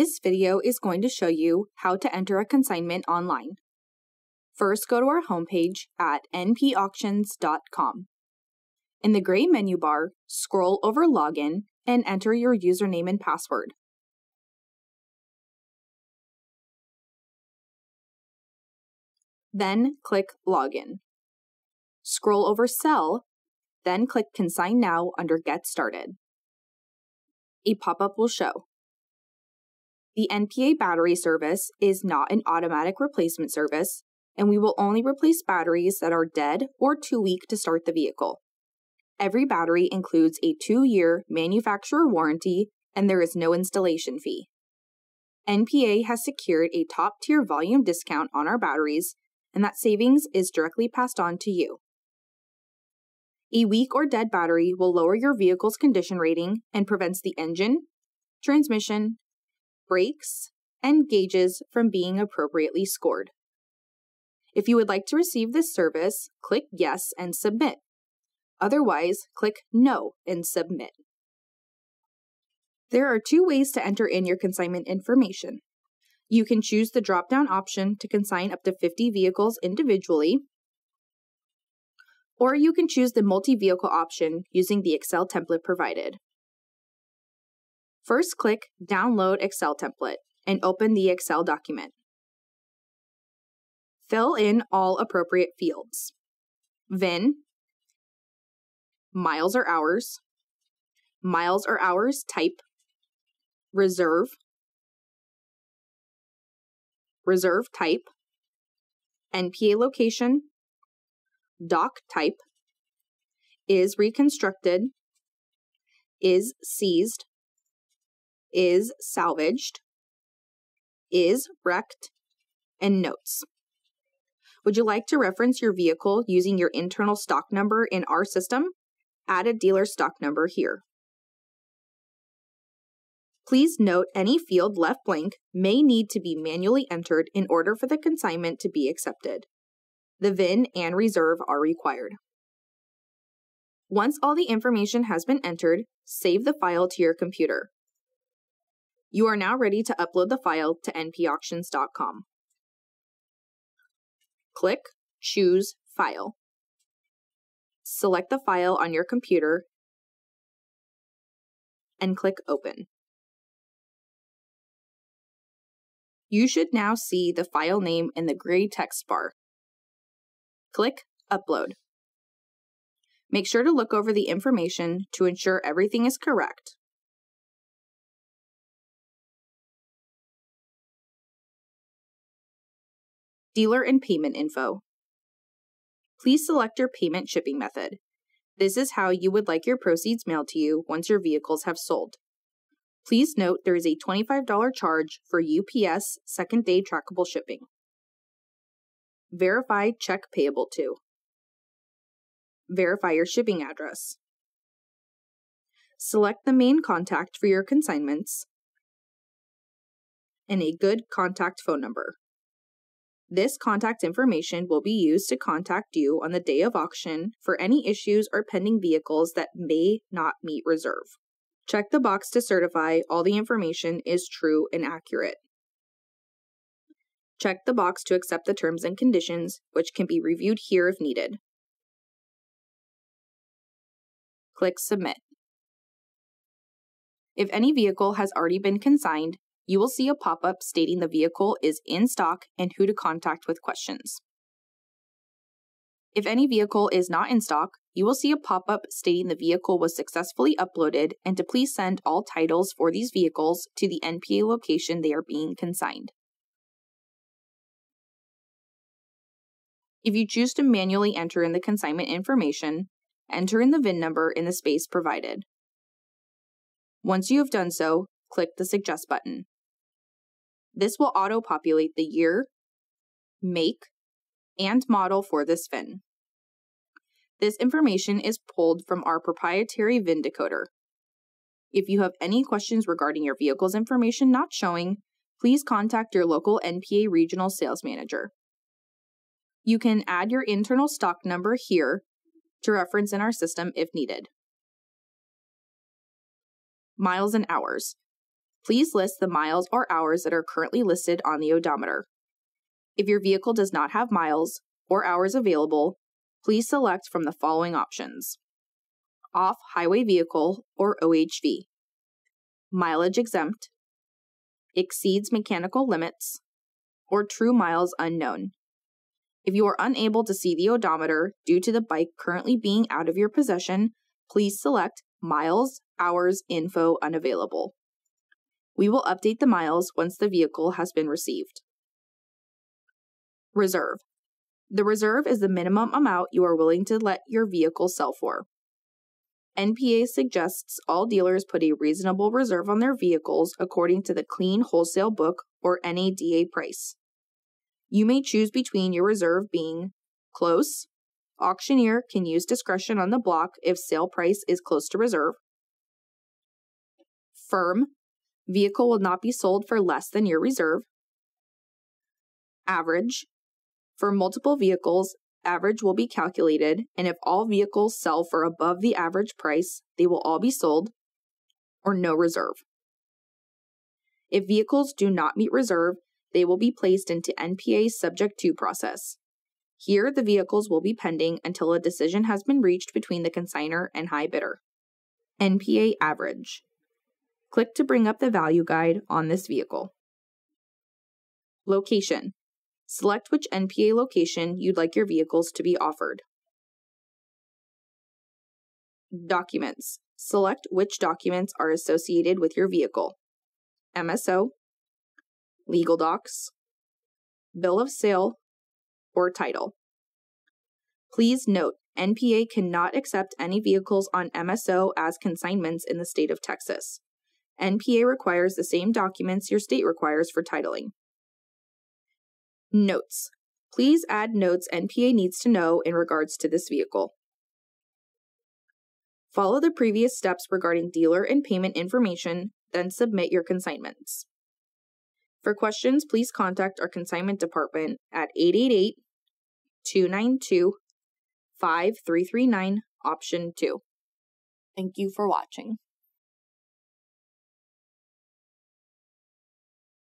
This video is going to show you how to enter a consignment online. First, go to our homepage at npauctions.com. In the gray menu bar, scroll over Login and enter your username and password. Then click Login. Scroll over Sell, then click Consign Now under Get Started. A pop-up will show. The NPA battery service is not an automatic replacement service, and we will only replace batteries that are dead or too weak to start the vehicle. Every battery includes a two year manufacturer warranty, and there is no installation fee. NPA has secured a top tier volume discount on our batteries, and that savings is directly passed on to you. A weak or dead battery will lower your vehicle's condition rating and prevents the engine, transmission, brakes, and gauges from being appropriately scored. If you would like to receive this service, click Yes and Submit. Otherwise, click No and Submit. There are two ways to enter in your consignment information. You can choose the drop down option to consign up to 50 vehicles individually, or you can choose the multi vehicle option using the Excel template provided. First, click Download Excel template and open the Excel document. Fill in all appropriate fields. VIN, miles or hours, miles or hours type, reserve, reserve type, NPA location, doc type, is reconstructed, is seized, is salvaged, is wrecked, and notes. Would you like to reference your vehicle using your internal stock number in our system? Add a dealer stock number here. Please note any field left blank may need to be manually entered in order for the consignment to be accepted. The VIN and reserve are required. Once all the information has been entered, save the file to your computer. You are now ready to upload the file to npauctions.com. Click Choose File. Select the file on your computer and click Open. You should now see the file name in the gray text bar. Click Upload. Make sure to look over the information to ensure everything is correct. Dealer and payment info. Please select your payment shipping method. This is how you would like your proceeds mailed to you once your vehicles have sold. Please note there is a $25 charge for UPS second day trackable shipping. Verify check payable to. Verify your shipping address. Select the main contact for your consignments and a good contact phone number. This contact information will be used to contact you on the day of auction for any issues or pending vehicles that may not meet reserve. Check the box to certify all the information is true and accurate. Check the box to accept the terms and conditions, which can be reviewed here if needed. Click Submit. If any vehicle has already been consigned, you will see a pop up stating the vehicle is in stock and who to contact with questions. If any vehicle is not in stock, you will see a pop up stating the vehicle was successfully uploaded and to please send all titles for these vehicles to the NPA location they are being consigned. If you choose to manually enter in the consignment information, enter in the VIN number in the space provided. Once you have done so, click the Suggest button. This will auto populate the year, make, and model for this VIN. This information is pulled from our proprietary VIN decoder. If you have any questions regarding your vehicle's information not showing, please contact your local NPA regional sales manager. You can add your internal stock number here to reference in our system if needed. Miles and hours. Please list the miles or hours that are currently listed on the odometer. If your vehicle does not have miles or hours available, please select from the following options Off Highway Vehicle or OHV, Mileage Exempt, Exceeds Mechanical Limits, or True Miles Unknown. If you are unable to see the odometer due to the bike currently being out of your possession, please select Miles, Hours, Info Unavailable. We will update the miles once the vehicle has been received. Reserve. The reserve is the minimum amount you are willing to let your vehicle sell for. NPA suggests all dealers put a reasonable reserve on their vehicles according to the Clean Wholesale Book or NADA price. You may choose between your reserve being close, auctioneer can use discretion on the block if sale price is close to reserve, firm, vehicle will not be sold for less than your reserve, average, for multiple vehicles, average will be calculated, and if all vehicles sell for above the average price, they will all be sold, or no reserve. If vehicles do not meet reserve, they will be placed into NPA's subject to process. Here, the vehicles will be pending until a decision has been reached between the consigner and high bidder. NPA average. Click to bring up the value guide on this vehicle. Location. Select which NPA location you'd like your vehicles to be offered. Documents. Select which documents are associated with your vehicle. MSO, legal docs, bill of sale, or title. Please note, NPA cannot accept any vehicles on MSO as consignments in the state of Texas. NPA requires the same documents your state requires for titling. Notes. Please add notes NPA needs to know in regards to this vehicle. Follow the previous steps regarding dealer and payment information, then submit your consignments. For questions, please contact our consignment department at 888 292 5339, option 2. Thank you for watching.